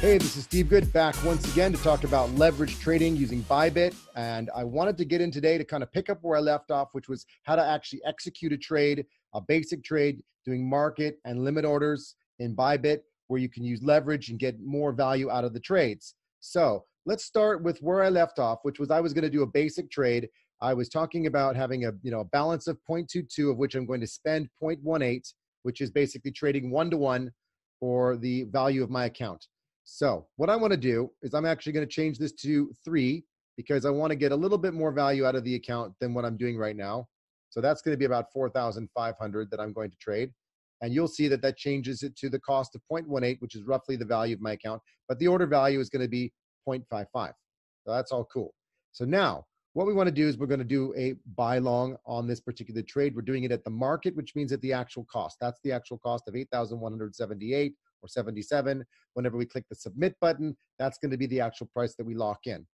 Hey, this is Steve Good back once again to talk about leverage trading using Bybit. And I wanted to get in today to kind of pick up where I left off, which was how to actually execute a trade, a basic trade, doing market and limit orders in Bybit, where you can use leverage and get more value out of the trades. So let's start with where I left off, which was I was going to do a basic trade. I was talking about having a you know a balance of 0.22, of which I'm going to spend 0.18, which is basically trading one to one for the value of my account. So what I want to do is I'm actually going to change this to three because I want to get a little bit more value out of the account than what I'm doing right now. So that's going to be about 4,500 that I'm going to trade. And you'll see that that changes it to the cost of 0.18, which is roughly the value of my account. But the order value is going to be 0.55. So that's all cool. So now what we want to do is we're going to do a buy long on this particular trade. We're doing it at the market, which means at the actual cost. That's the actual cost of 8,178 or 77. Whenever we click the submit button, that's going to be the actual price that we lock in.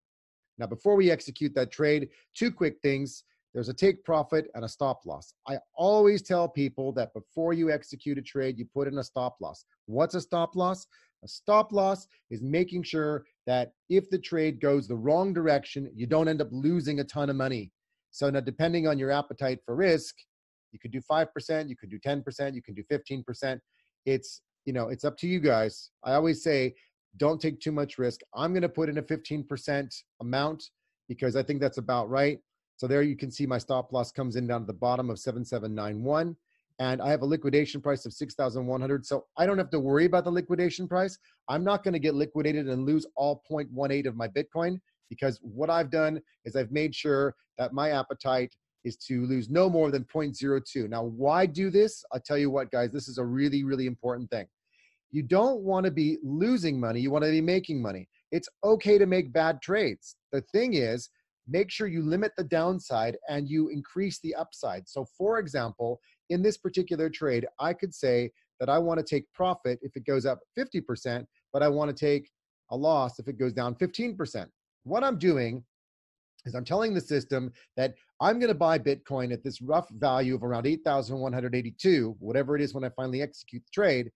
Now, before we execute that trade, two quick things. There's a take profit and a stop loss. I always tell people that before you execute a trade, you put in a stop loss. What's a stop loss? A stop loss is making sure that if the trade goes the wrong direction, you don't end up losing a ton of money. So now, depending on your appetite for risk, you could do 5%, you could do 10%, you can do 15%. It's you know, it's up to you guys. I always say, don't take too much risk. I'm going to put in a 15% amount because I think that's about right. So there you can see my stop loss comes in down to the bottom of 7791 and I have a liquidation price of 6,100. So I don't have to worry about the liquidation price. I'm not going to get liquidated and lose all 0.18 of my Bitcoin because what I've done is I've made sure that my appetite is to lose no more than 0.02. Now, why do this? I'll tell you what, guys, this is a really, really important thing. You don't want to be losing money, you want to be making money. It's okay to make bad trades. The thing is, make sure you limit the downside and you increase the upside. So, for example, in this particular trade, I could say that I want to take profit if it goes up 50%, but I want to take a loss if it goes down 15%. What I'm doing is I'm telling the system that I'm going to buy Bitcoin at this rough value of around 8,182, whatever it is when I finally execute the trade.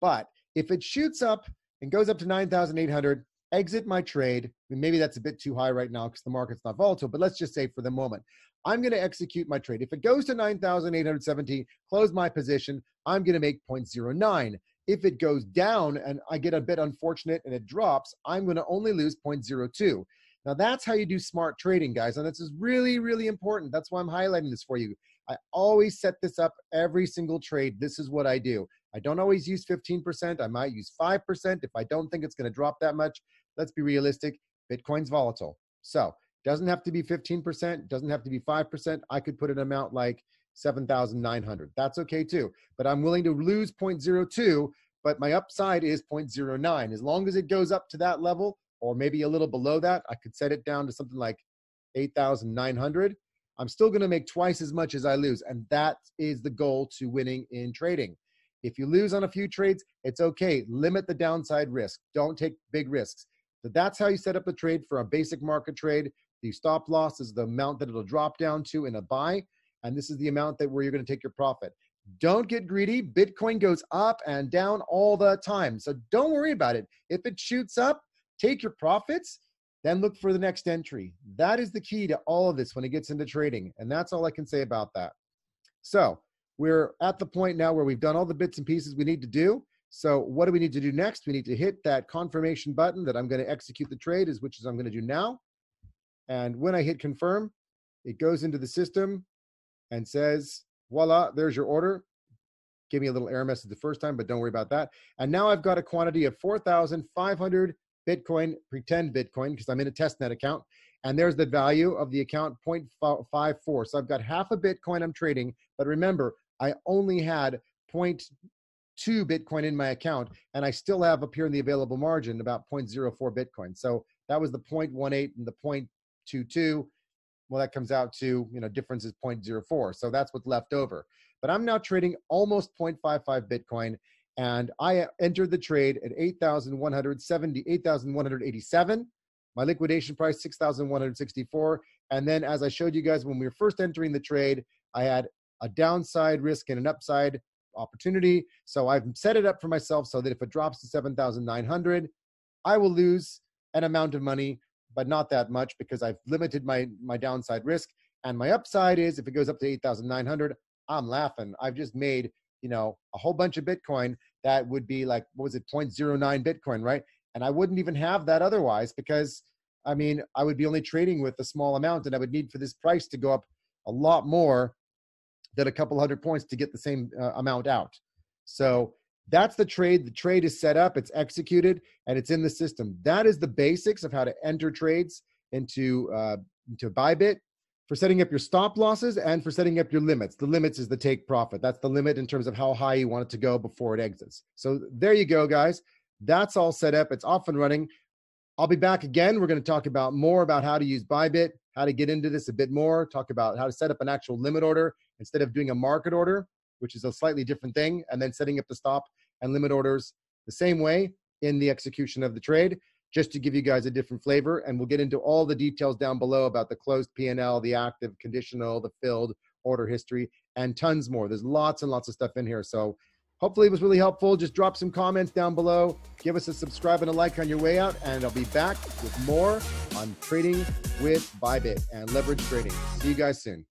But if it shoots up and goes up to 9,800, exit my trade. Maybe that's a bit too high right now because the market's not volatile, but let's just say for the moment, I'm going to execute my trade. If it goes to 9,817, close my position, I'm going to make 0.09. If it goes down and I get a bit unfortunate and it drops, I'm going to only lose 0.02. Now, that's how you do smart trading, guys. And this is really, really important. That's why I'm highlighting this for you. I always set this up every single trade. This is what I do. I don't always use 15%. I might use 5% if I don't think it's going to drop that much. Let's be realistic. Bitcoin's volatile. So, doesn't have to be 15%, doesn't have to be 5%. I could put an amount like 7,900. That's okay too. But I'm willing to lose 0.02, but my upside is 0.09. As long as it goes up to that level, or maybe a little below that. I could set it down to something like 8,900. I'm still going to make twice as much as I lose. And that is the goal to winning in trading. If you lose on a few trades, it's okay. Limit the downside risk. Don't take big risks. So that's how you set up a trade for a basic market trade. The stop loss is the amount that it'll drop down to in a buy. And this is the amount that where you're going to take your profit. Don't get greedy. Bitcoin goes up and down all the time. So don't worry about it. If it shoots up, take your profits, then look for the next entry. That is the key to all of this when it gets into trading. And that's all I can say about that. So we're at the point now where we've done all the bits and pieces we need to do. So what do we need to do next? We need to hit that confirmation button that I'm going to execute the trade, is which is I'm going to do now. And when I hit confirm, it goes into the system and says, voila, there's your order. Give me a little error message the first time, but don't worry about that. And now I've got a quantity of 4,500 Bitcoin, pretend Bitcoin, because I'm in a testnet account. And there's the value of the account 0.54. So I've got half a Bitcoin I'm trading. But remember, I only had 0.2 Bitcoin in my account, and I still have up here in the available margin about 0.04 Bitcoin. So that was the 0.18 and the 0.22. Well, that comes out to, you know, difference is 0.04. So that's what's left over. But I'm now trading almost 0.55 Bitcoin and I entered the trade at 8,170, 8,187. My liquidation price, 6,164. And then as I showed you guys when we were first entering the trade, I had a downside risk and an upside opportunity. So I've set it up for myself so that if it drops to 7,900, I will lose an amount of money, but not that much because I've limited my my downside risk. And my upside is if it goes up to 8,900, I'm laughing. I've just made, you know, a whole bunch of Bitcoin that would be like, what was it, 0.09 Bitcoin, right? And I wouldn't even have that otherwise because, I mean, I would be only trading with a small amount and I would need for this price to go up a lot more than a couple hundred points to get the same uh, amount out. So that's the trade. The trade is set up, it's executed, and it's in the system. That is the basics of how to enter trades into uh, into Bybit for setting up your stop losses and for setting up your limits. The limits is the take profit. That's the limit in terms of how high you want it to go before it exits. So there you go, guys. That's all set up. It's off and running. I'll be back again. We're going to talk about more about how to use Bybit, how to get into this a bit more, talk about how to set up an actual limit order instead of doing a market order, which is a slightly different thing, and then setting up the stop and limit orders the same way in the execution of the trade, just to give you guys a different flavor. And we'll get into all the details down below about the closed P&L, the active, conditional, the filled order history, and tons more. There's lots and lots of stuff in here. So hopefully it was really helpful. Just drop some comments down below. Give us a subscribe and a like on your way out. And I'll be back with more on trading with Bybit and leverage trading. See you guys soon.